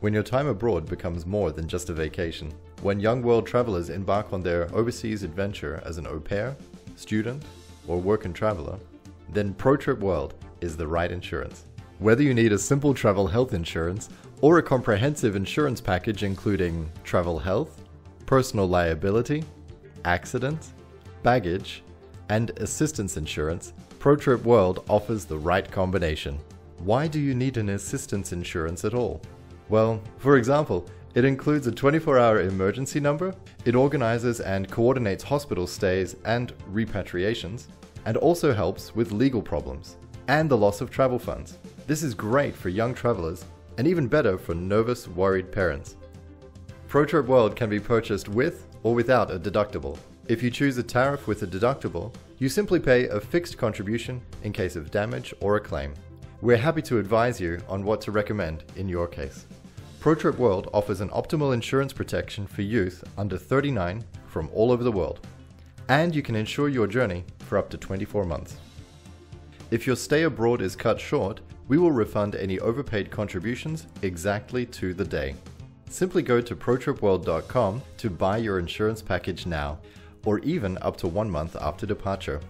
when your time abroad becomes more than just a vacation. When young world travelers embark on their overseas adventure as an au pair, student, or work and traveler, then ProTrip World is the right insurance. Whether you need a simple travel health insurance or a comprehensive insurance package including travel health, personal liability, accident, baggage, and assistance insurance, ProTrip World offers the right combination. Why do you need an assistance insurance at all? Well, for example, it includes a 24 hour emergency number, it organizes and coordinates hospital stays and repatriations, and also helps with legal problems and the loss of travel funds. This is great for young travelers and even better for nervous, worried parents. ProTrip World can be purchased with or without a deductible. If you choose a tariff with a deductible, you simply pay a fixed contribution in case of damage or a claim. We're happy to advise you on what to recommend in your case. ProTrip World offers an optimal insurance protection for youth under 39 from all over the world, and you can insure your journey for up to 24 months. If your stay abroad is cut short, we will refund any overpaid contributions exactly to the day. Simply go to protripworld.com to buy your insurance package now, or even up to one month after departure.